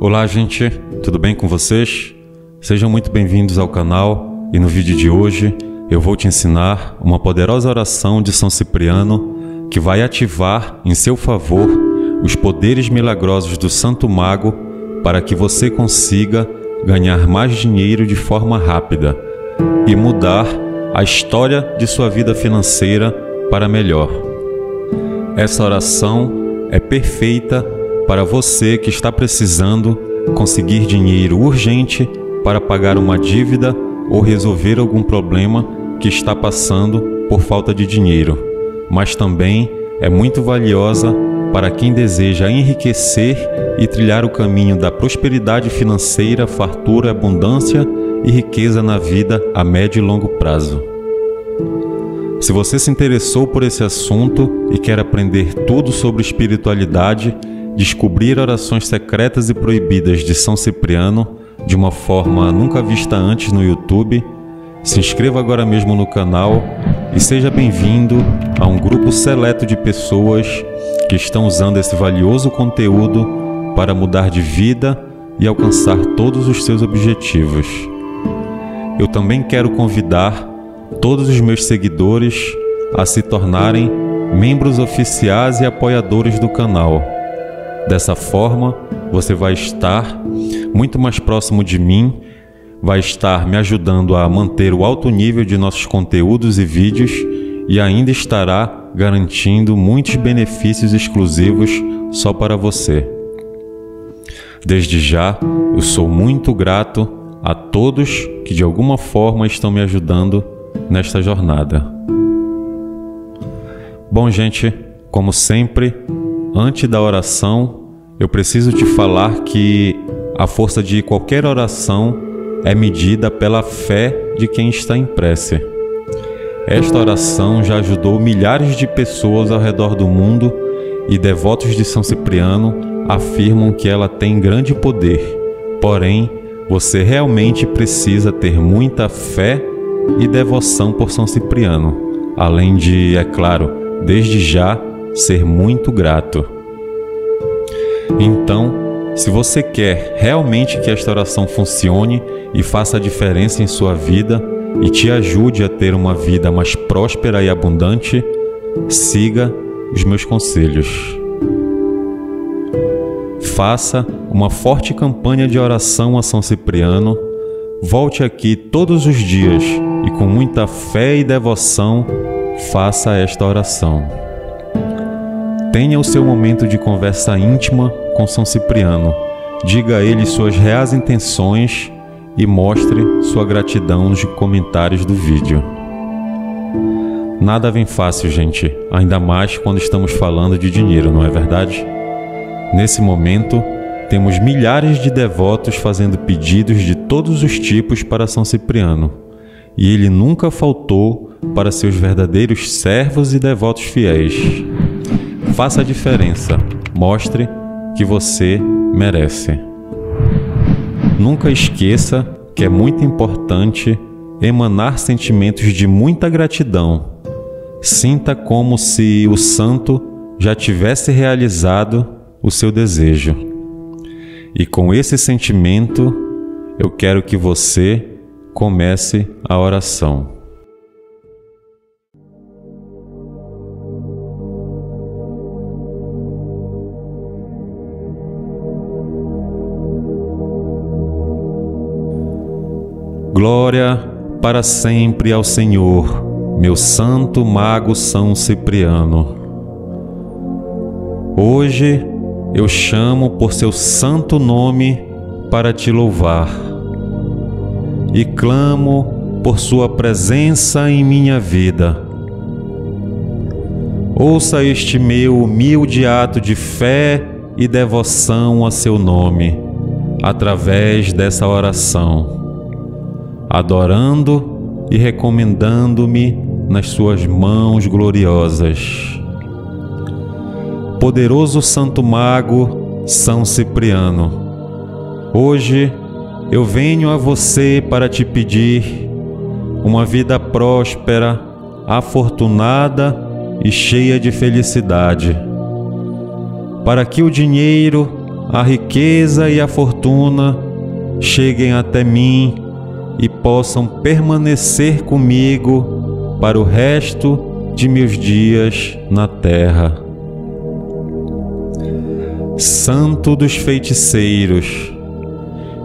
Olá, gente, tudo bem com vocês? Sejam muito bem-vindos ao canal e no vídeo de hoje eu vou te ensinar uma poderosa oração de São Cipriano que vai ativar em seu favor os poderes milagrosos do Santo Mago para que você consiga ganhar mais dinheiro de forma rápida e mudar a história de sua vida financeira para melhor. Essa oração é perfeita para você que está precisando conseguir dinheiro urgente para pagar uma dívida ou resolver algum problema que está passando por falta de dinheiro, mas também é muito valiosa para quem deseja enriquecer e trilhar o caminho da prosperidade financeira, fartura, abundância e riqueza na vida a médio e longo prazo. Se você se interessou por esse assunto e quer aprender tudo sobre espiritualidade, descobrir orações secretas e proibidas de São Cipriano de uma forma nunca vista antes no YouTube, se inscreva agora mesmo no canal e seja bem-vindo a um grupo seleto de pessoas que estão usando esse valioso conteúdo para mudar de vida e alcançar todos os seus objetivos. Eu também quero convidar todos os meus seguidores a se tornarem membros oficiais e apoiadores do canal Dessa forma, você vai estar muito mais próximo de mim, vai estar me ajudando a manter o alto nível de nossos conteúdos e vídeos e ainda estará garantindo muitos benefícios exclusivos só para você. Desde já, eu sou muito grato a todos que de alguma forma estão me ajudando nesta jornada. Bom, gente, como sempre, Antes da oração, eu preciso te falar que a força de qualquer oração é medida pela fé de quem está em prece. Esta oração já ajudou milhares de pessoas ao redor do mundo e devotos de São Cipriano afirmam que ela tem grande poder. Porém, você realmente precisa ter muita fé e devoção por São Cipriano, além de, é claro, desde já ser muito grato. Então, se você quer realmente que esta oração funcione e faça a diferença em sua vida e te ajude a ter uma vida mais próspera e abundante, siga os meus conselhos. Faça uma forte campanha de oração a São Cipriano. Volte aqui todos os dias e com muita fé e devoção faça esta oração. Tenha o seu momento de conversa íntima com São Cipriano. Diga a ele suas reais intenções e mostre sua gratidão nos comentários do vídeo. Nada vem fácil, gente, ainda mais quando estamos falando de dinheiro, não é verdade? Nesse momento, temos milhares de devotos fazendo pedidos de todos os tipos para São Cipriano, e ele nunca faltou para seus verdadeiros servos e devotos fiéis. Faça a diferença. Mostre que você merece. Nunca esqueça que é muito importante emanar sentimentos de muita gratidão. Sinta como se o santo já tivesse realizado o seu desejo. E com esse sentimento, eu quero que você comece a oração. Glória para sempre ao Senhor, meu santo mago São Cipriano. Hoje eu chamo por seu santo nome para te louvar e clamo por sua presença em minha vida. Ouça este meu humilde ato de fé e devoção a seu nome, através dessa oração adorando e recomendando-me nas suas mãos gloriosas. Poderoso Santo Mago São Cipriano, Hoje eu venho a você para te pedir uma vida próspera, afortunada e cheia de felicidade, para que o dinheiro, a riqueza e a fortuna cheguem até mim e possam permanecer comigo para o resto de meus dias na terra. Santo dos feiticeiros,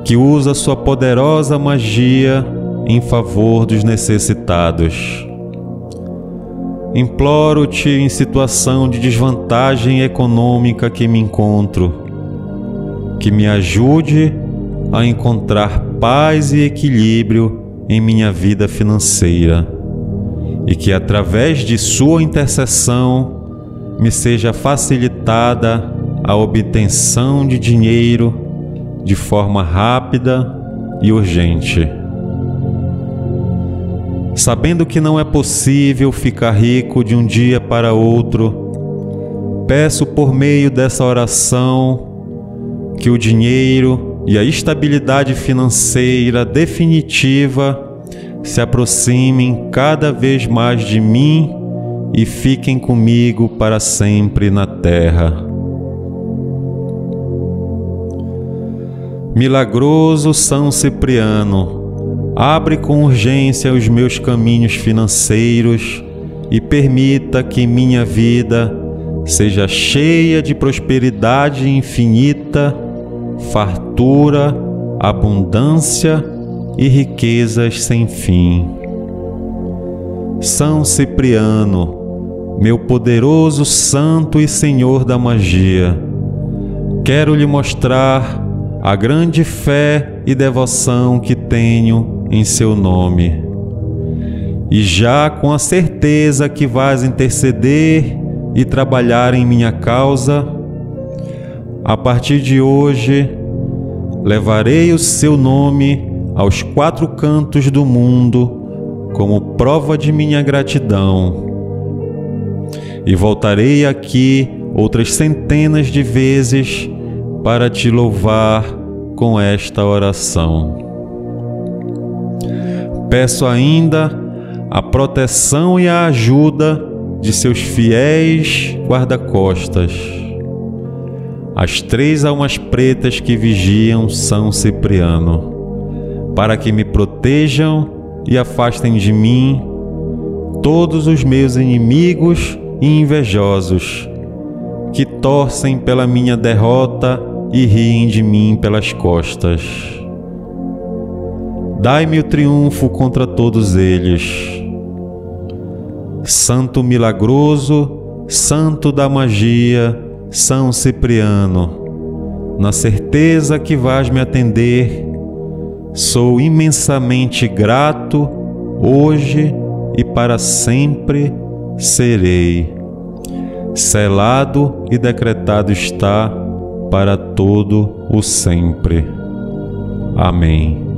que usa sua poderosa magia em favor dos necessitados. Imploro-te em situação de desvantagem econômica que me encontro, que me ajude a encontrar paz e equilíbrio em minha vida financeira e que através de Sua intercessão me seja facilitada a obtenção de dinheiro de forma rápida e urgente. Sabendo que não é possível ficar rico de um dia para outro, peço por meio dessa oração que o dinheiro e a estabilidade financeira definitiva se aproximem cada vez mais de mim e fiquem comigo para sempre na terra. Milagroso São Cipriano, abre com urgência os meus caminhos financeiros e permita que minha vida seja cheia de prosperidade infinita, fartura, abundância e riquezas sem fim. São Cipriano, meu poderoso santo e senhor da magia, quero lhe mostrar a grande fé e devoção que tenho em seu nome. E já com a certeza que vais interceder e trabalhar em minha causa, a partir de hoje levarei o seu nome aos quatro cantos do mundo como prova de minha gratidão. E voltarei aqui outras centenas de vezes para te louvar com esta oração. Peço ainda a proteção e a ajuda de seus fiéis guarda-costas, as três almas pretas que vigiam São Cipriano para que me protejam e afastem de mim todos os meus inimigos e invejosos, que torcem pela minha derrota e riem de mim pelas costas. Dai-me o triunfo contra todos eles. Santo milagroso, Santo da magia, São Cipriano, na certeza que vais me atender Sou imensamente grato, hoje e para sempre serei. Selado e decretado está para todo o sempre. Amém.